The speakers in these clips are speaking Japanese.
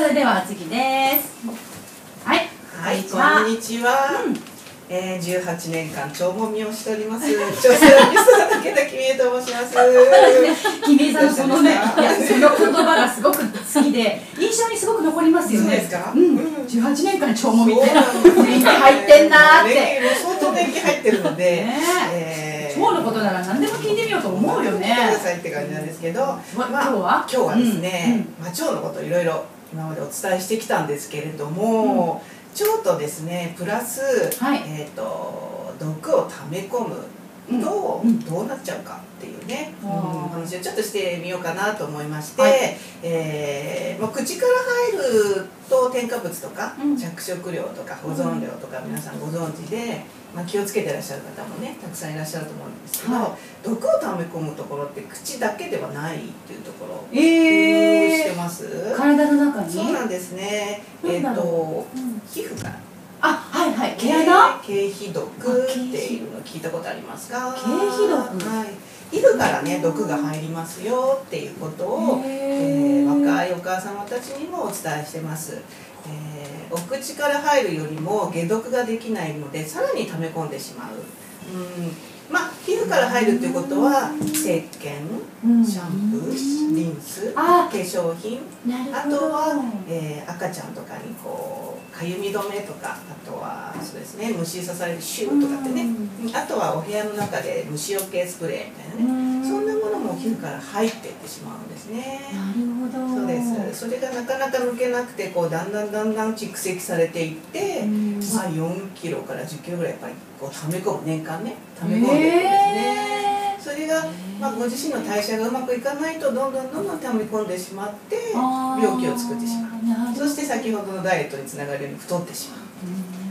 それでは次です。はい。はい、こんにちは。うん。えー、18年間聴聞みをしております。女性アーティストの武田君江と申します。君江さんのそのねその言葉がすごく好きで印象にすごく残りますよね。そうですか。うん。うん。18年間超もみって年季入ってんなーって。ね相当年季入ってるので、ねえ。腸のことなら何でも聞いてみようと思うよね。くださいって感じなんですけど、ま今日は？今日はですね、まあ腸のこといろいろ今までお伝えしてきたんですけれども、腸とですねプラス、はい。えっ、と毒を溜め込むとうん。どうなっちゃうかっていうね、あー。うん話をちょっとしてみようかなと思いまして、はい。えーもう口から入ると添加物とか、うん。着色料とか保存料とか皆さんご存知で、まあ、気をつけてらっしゃる方もねたくさんいらっしゃると思うんですけど、は毒を溜め込むところって口だけではないっていうところ、えー。知ってます？体の中に？そうなんですね。えっ、なんだろとうん。皮膚から。あはいはい。毛穴？経皮毒っていうの聞いたことありますか？経皮毒。はい。皮膚からね毒が入りますよっていうことを、えー若いお母様たちにもお伝えしてます、えーお口から入るよりも解毒ができないのでさらに溜め込んでしまう。うん。まあ皮膚から入るっていうことは石鹸うん。シャンプーリンスあ化粧品あとは、えー赤ちゃんとかにこうかゆみ止めとかあとはそうですね虫刺されるシューとかってね。あとはお部屋の中で虫除けスプレーみたいなねも皮膚から入っていってしまうんですね。なるほど。そうです。それがなかなか抜けなくてこうだんだんだんだん蓄積されていって、うん。まあ4キロから10キロぐらいやっぱりこう溜め込む年間ね溜め込んでいくんですね、それが、まあ、ご自身の代謝がうまくいかないとどんどんどんどん溜め込んでしまって病気を作ってしまう。そして先ほどのダイエットにつながるように太ってしまう、うん、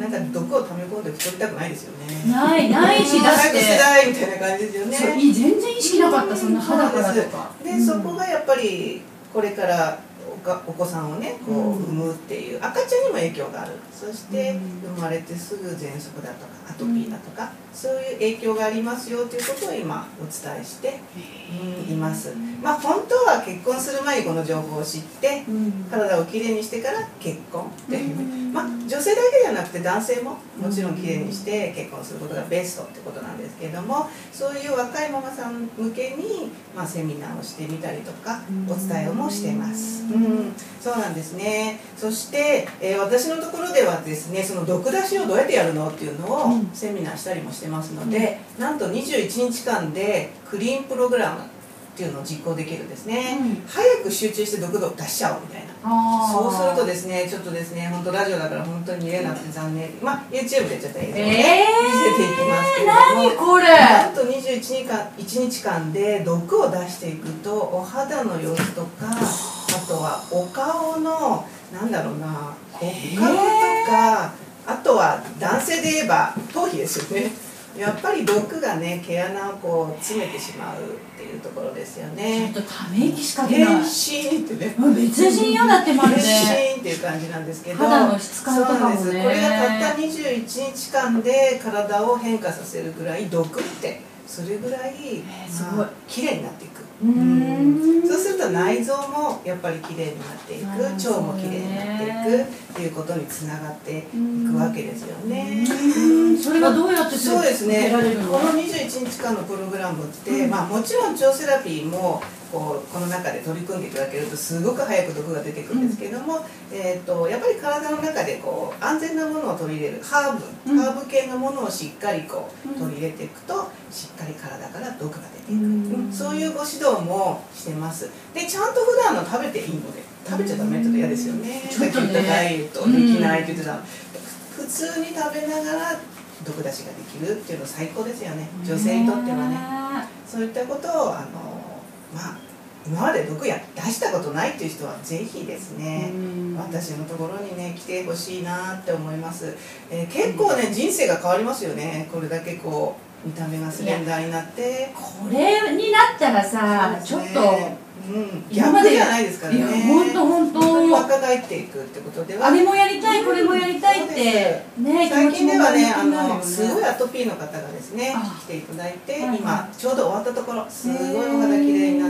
なんか毒を溜め込んで太りたくないですよね。ないないしだって。してないみたいな感じですよね。全然意識なかったそんな肌からとか。で、うんそこがやっぱりこれからお子さんをねこううん。産むっていう赤ちゃんにも影響がある。そしてうん。生まれてすぐ喘息だとかアトピーだとか、そういう影響がありますよということを今お伝えして、うんいます。まあ本当は結婚する前にこの情報を知ってうん。体をきれいにしてから結婚っていう、うん。まあ女性だけではなくて男性ももちろんきれいにして結婚することがベストってことなんですけれどもそういう若いママさん向けに、まあ、セミナーをしてみたりとかうん。お伝えをもしてます、うん、そうなんですね。そして、えー私のところではですねその毒出しをどうやってやるのっていうのをうん。セミナーしたりもしてますので、なんと21日間でクリーンプログラムっていうのを実行できるんですね、うん。早く集中して毒を出しちゃおうみたいな。そうするとですね、ちょっとですね、本当ラジオだから本当に見れなくて残念。まあ YouTube でちょっと映像をね、えー見せていきますけれども。何これ。なんと21日間 ,1 日間で毒を出していくとお肌の様子とかはお顔のなんだろうな骨格とかあとは男性で言えば頭皮ですよね。やっぱり毒がね毛穴をこう詰めてしまうっていうところですよちょっねとため息しか出変ない身ってね。うん別人よだってまるで変身っていう感じなんですけど。肌の質感とかもね。そうなんです。これがたった21日間で体を変化させるぐらい毒ってそれぐらい、ーすごい。まあ綺麗になっていく。うそうすると内臓もやっぱり綺麗になっていく。腸も綺麗になっていく。っていうことにつながっていくわけですよね。うん。それがどうやってそうですね。この21日間のプログラムって、うん。まあ、もちろん腸セラピーもこうこの中で取り組んでいただけるとすごく早く毒が出てくるんですけれども、えー、とやっぱり体の中でこう安全なものを取り入れるハーブ、うんハーブ系のものをしっかりこううん。取り入れていくとしっかり体から毒が出ていく、うん。うんそういうご指導もしてます。でちゃんと普段の食べていいので食べちゃダメって言うと嫌ですよね、ちょっとダイエットできないって言ってた、普通に食べながら毒出しができるっていうの最高ですよね。女性にとってはね。そういったことをあのまあ今まで毒や出したことないっていう人はぜひですね、私のところにね来てほしいなって思います、えー結構ね人生が変わりますよね。これだけこう見た目がスレンダーになって。これになったらさ、ちょっとうん、今まで逆じゃないですからね。本当本当。若返っっていくってことでは。あれもやりたいこれもやりたいってね最近ではねあのすごいアトピーの方がですねあ来ていただいて今ちょうど終わったところ。すごいお肌きれいになって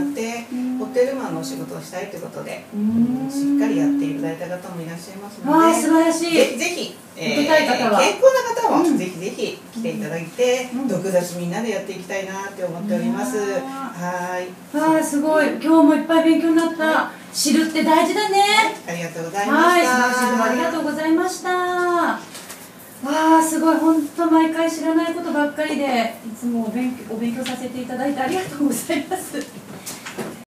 のお仕事をしたいということでうん。しっかりやっていただいた方もいらっしゃいますので素晴らしい。ぜひぜひ、受けたい方は。健康な方はうん。ぜひぜひ来ていただいて、うん。毒出しみんなでやっていきたいなって思っております。うん。はーい。わあすごい。今日もいっぱい勉強になった。知るって大事だね。ありがとうございまはい、した。すごいありがとうございました。わあ、すごい、本当毎回知らないことばっかりで、いつもお勉強お勉強させていただいてありがとうございます。